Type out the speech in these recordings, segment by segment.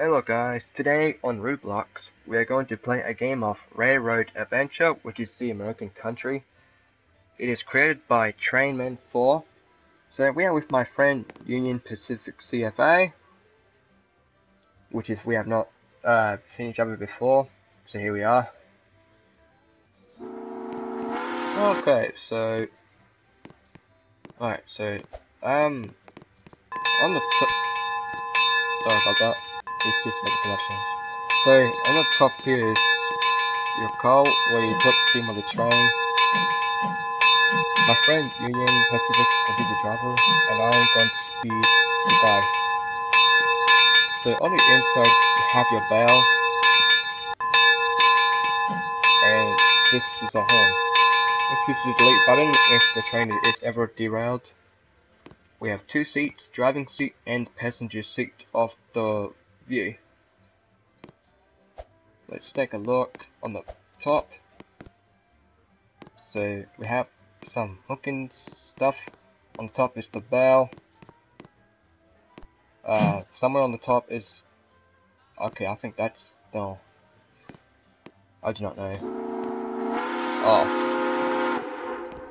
Hello guys, today on Roblox we are going to play a game of Railroad Adventure which is the American country. It is created by Trainman 4. So we are with my friend Union Pacific CFA which is we have not uh, seen each other before. So here we are. Okay, so Alright, so um on the sorry about that. It's just make connections. So on the top here is your car where you put steam on the train. My friend Union Pacific will be the driver and I'm going to be the guy. So on the inside you have your bell and this is a horn. This is the delete button if the train is ever derailed. We have two seats, driving seat and passenger seat of the view. Let's take a look on the top. So we have some hooking stuff. On the top is the bell. Uh, somewhere on the top is okay. I think that's the. I do not know. Oh,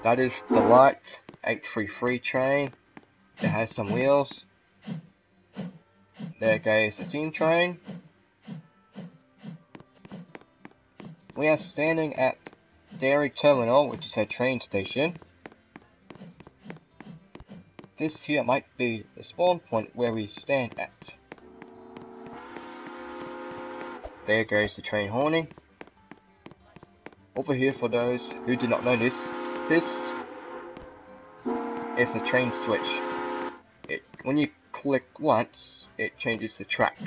that is the light 833 train. It has some wheels. There goes the steam train. We are standing at Dairy Terminal, which is a train station. This here might be the spawn point where we stand at. There goes the train horning. Over here for those who do not know this, is a train switch. It, when you click once, it changes the track.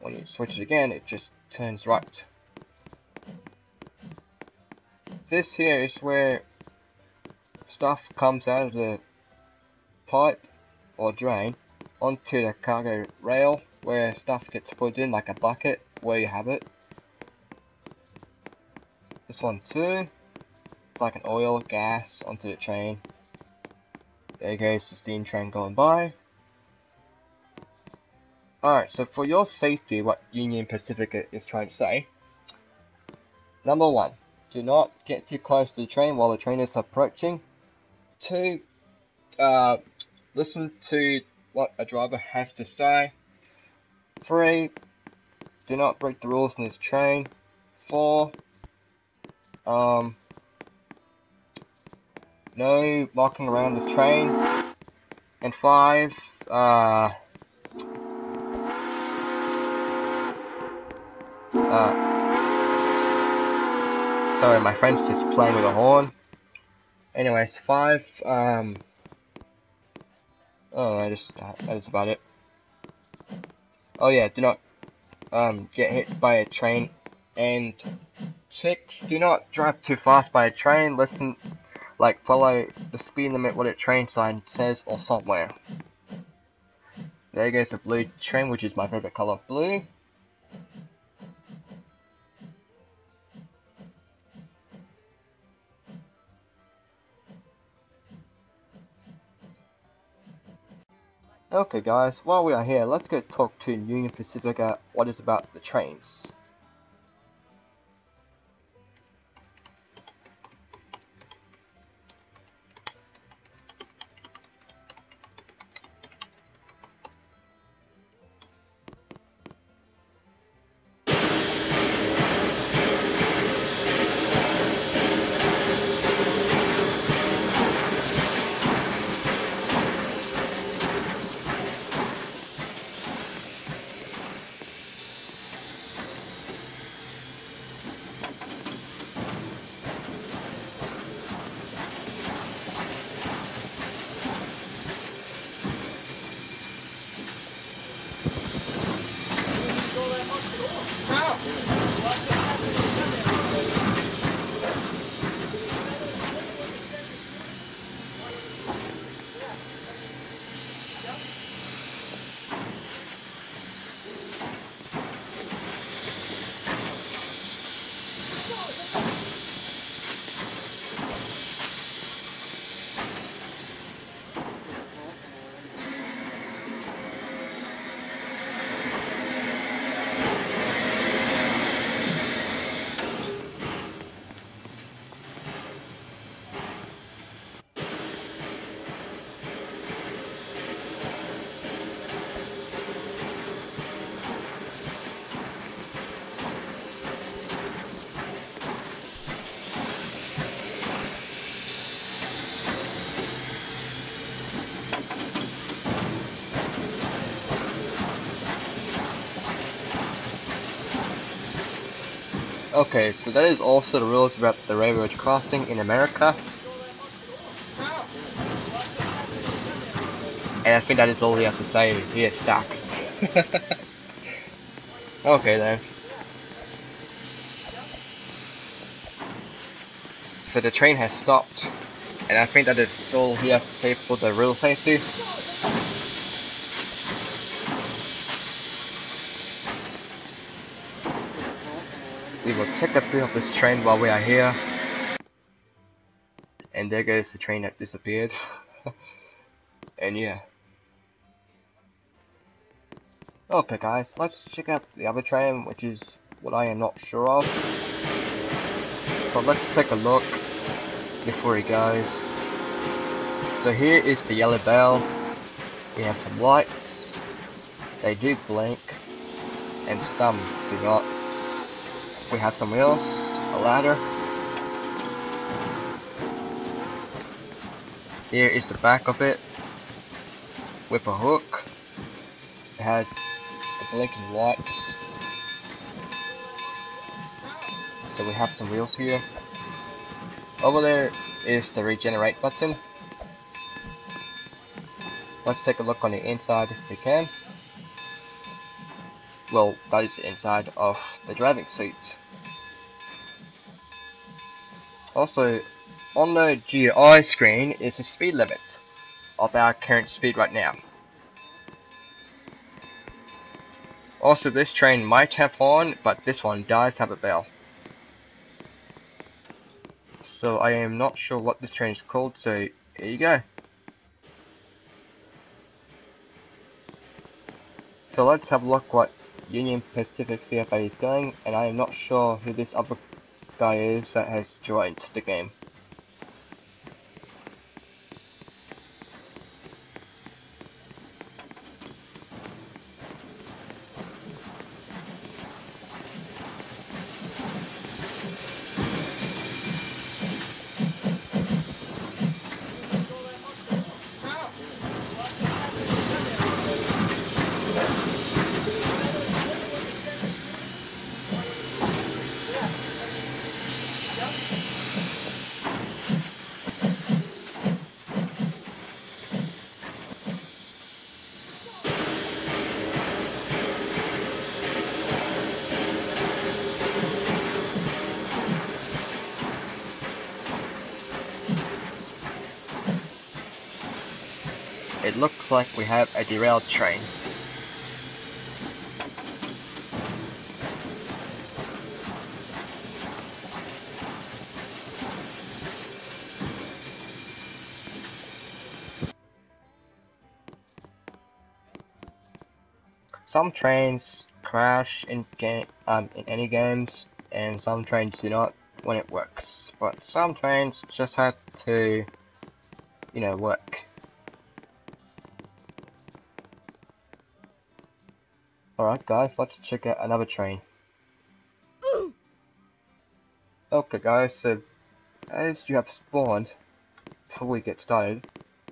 When you switch it again, it just turns right. This here is where stuff comes out of the pipe or drain onto the cargo rail where stuff gets put in like a bucket where you have it. This one too. It's like an oil, gas onto the train. There goes the steam train going by. Alright, so for your safety, what Union Pacific is trying to say. Number one, do not get too close to the train while the train is approaching. Two, uh, listen to what a driver has to say. Three, do not break the rules in this train. Four, um, no walking around this train. And five, uh, uh, sorry, my friend's just playing with a horn. Anyways, five, um, oh, I just, that is about it. Oh yeah, do not, um, get hit by a train. And six, do not drive too fast by a train. Listen like follow the speed limit what a train sign says or somewhere. There goes the blue train, which is my favorite color of blue. Okay guys, while we are here, let's go talk to Union Pacifica what is about the trains. Okay, so that is also the rules about the railroad crossing in America. And I think that is all we have to say. He is stuck. okay then. So the train has stopped. And I think that is all he has to say for the rail safety. We will take a bit of this train while we are here. And there goes the train that disappeared. and yeah. Okay guys, let's check out the other train, which is what I am not sure of. So let's take a look before he goes. So here is the yellow bell. We have some lights. They do blink. And some do not. We have some wheels, a ladder. Here is the back of it with a hook. It has the blinking lights. So we have some wheels here. Over there is the regenerate button. Let's take a look on the inside if we can. Well, that is the inside of the driving seat. Also, on the GUI screen is the speed limit of our current speed right now. Also, this train might have horn, but this one does have a bell. So I am not sure what this train is called, so here you go. So let's have a look what Union Pacific CFA is doing, and I am not sure who this other guy is that has joined the game. It looks like we have a derailed train. Some trains crash in game um, in any games, and some trains do not when it works. But some trains just have to, you know, work. Alright guys, let's check out another train. Okay guys, so as you have spawned, before we get started,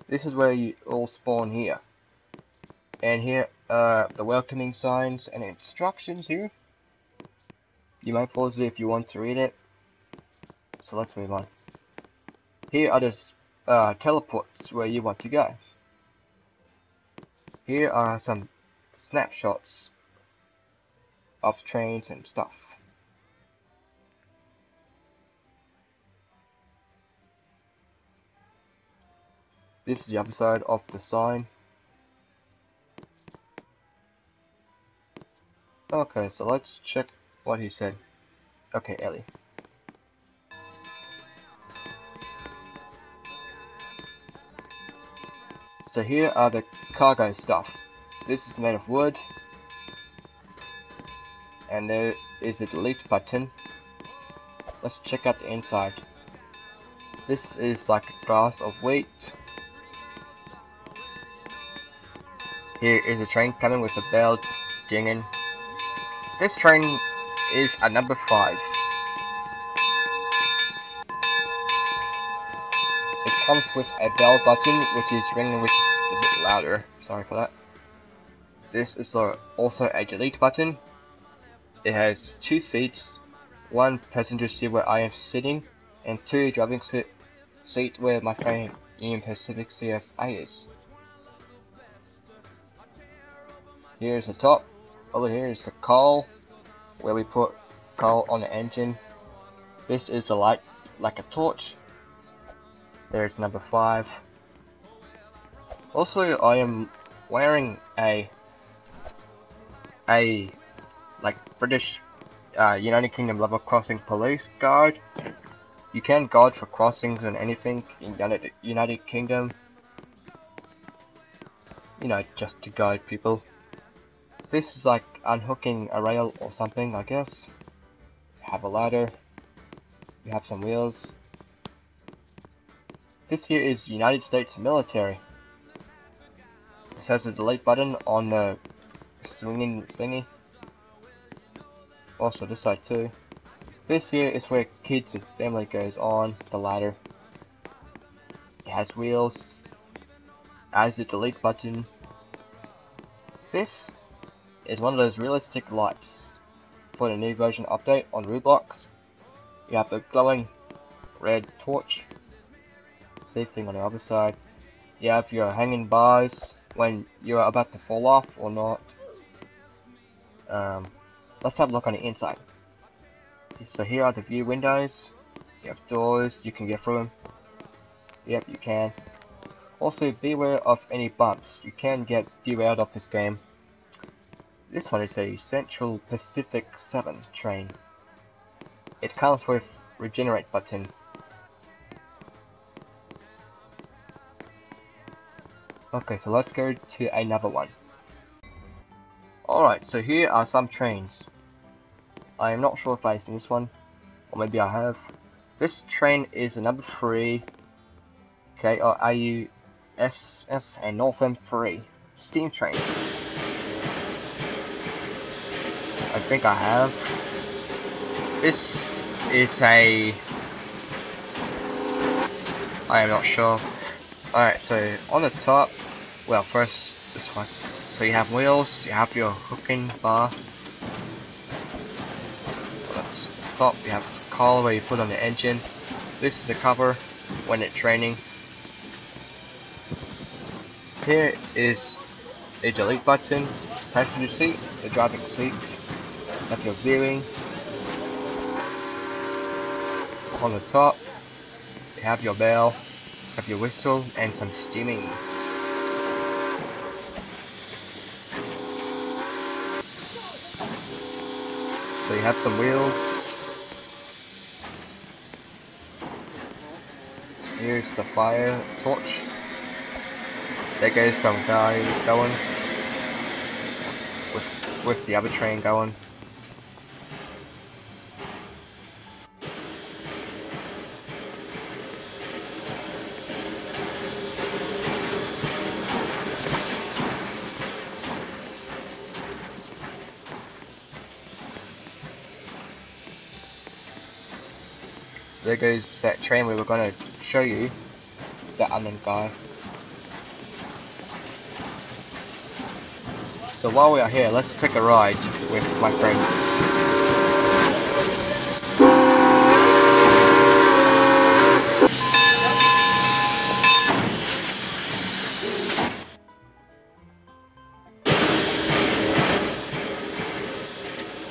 this is where you all spawn here. And here are the welcoming signs and instructions here. You might pause it if you want to read it. So let's move on. Here are the uh, teleports where you want to go. Here are some snapshots of trains and stuff. This is the other side of the sign. Okay, so let's check what he said. Okay, Ellie. So here are the cargo stuff. This is made of wood. And there is a delete button. Let's check out the inside. This is like a glass of wheat. Here is a train coming with a bell dinging. This train is a number 5. It comes with a bell button which is ringing which is a bit louder. Sorry for that. This is also a delete button. It has two seats, one passenger seat where I am sitting, and two driving seat seat where my friend Union Pacific CFA is. Here's the top. Over here is the coal, where we put coal on the engine. This is the light, like a torch. There's number five. Also, I am wearing a a like British uh, United Kingdom level crossing police guard. You can guard for crossings and anything in United United Kingdom. You know, just to guide people. This is like unhooking a rail or something, I guess. You have a ladder. You have some wheels. This here is United States military. It has a delete button on the swinging thingy. Also this side too. This here is where kids and family goes on the ladder. It has wheels. Has the delete button. This is one of those realistic lights for the new version update on Roblox. You have the glowing red torch. Same thing on the other side. You have your hanging bars when you're about to fall off or not. Um, let's have a look on the inside. So here are the view windows. You have doors, you can get through them. Yep, you can. Also, beware of any bumps. You can get derailed off this game. This one is a Central Pacific 7 train. It comes with regenerate button. Okay, so let's go to another one. Alright, so here are some trains. I am not sure if I've seen this one, or maybe I have. This train is a number 3, okay, or AUSS and Northern 3 steam train. I think I have. This is a... I am not sure. Alright, so on the top, well first this one. So you have wheels, you have your hooking bar. That's top, you have cowl where you put on the engine. This is the cover when it's raining. Here is a delete button, passenger seat, the driving seat, have your viewing. On the top, you have your bell, have your whistle, and some steaming. So you have some wheels. Here's the fire torch. There goes some guy going with with the other train going. Goes that train we were gonna show you. That unknown guy. So while we are here, let's take a ride with my friend.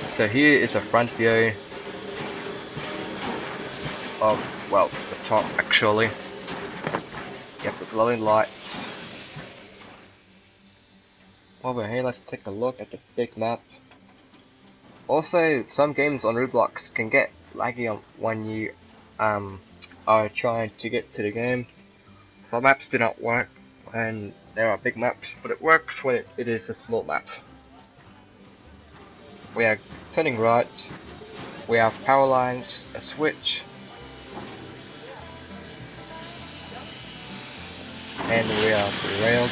So here is a front view of, well, the top actually. You have the glowing lights. While we're here, let's take a look at the big map. Also, some games on Roblox can get laggy on when you um, are trying to get to the game. Some maps do not work when there are big maps, but it works when it is a small map. We are turning right, we have power lines, a switch, and we are derailed.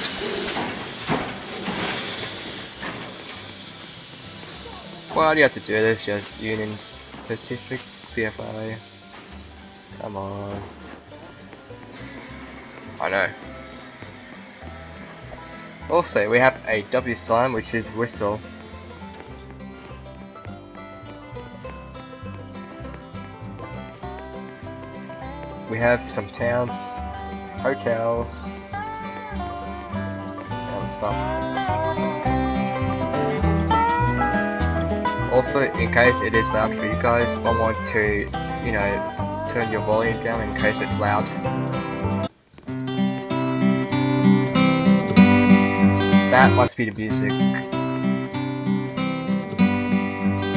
Why do you have to do this, your Union Pacific CFA? Come on. I know. Also, we have a W sign, which is whistle. we have some towns, hotels, stuff. Also, in case it is loud for you guys, I want to, you know, turn your volume down in case it's loud. That must be the music.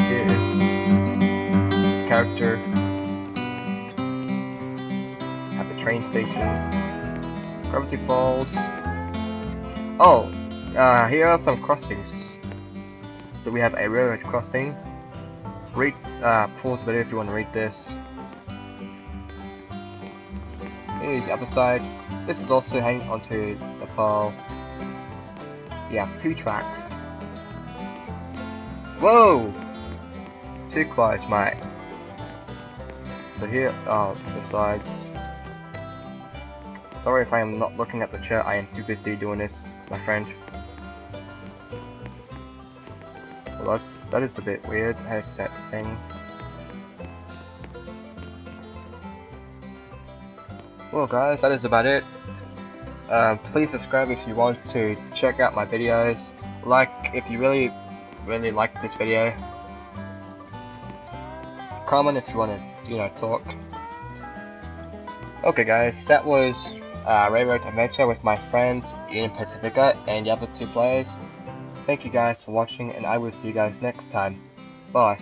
Here is character at the train station. Gravity Falls. Oh, uh, here are some crossings. So we have a railroad crossing. Read, uh, pause the video if you want to read this. Here's the other side. This is also hanging onto the pole. You have two tracks. Whoa! Too close, mate. So here are the sides. Sorry if I am not looking at the chat, I am too busy doing this, my friend. Well, that's, that is a bit weird, that thing. Well guys, that is about it. Um, please subscribe if you want to check out my videos. Like if you really, really like this video. Comment if you want to, you know, talk. Okay guys, that was uh, Railroad Adventure with my friend Ian Pacifica and the other two players. Thank you guys for watching and I will see you guys next time. Bye.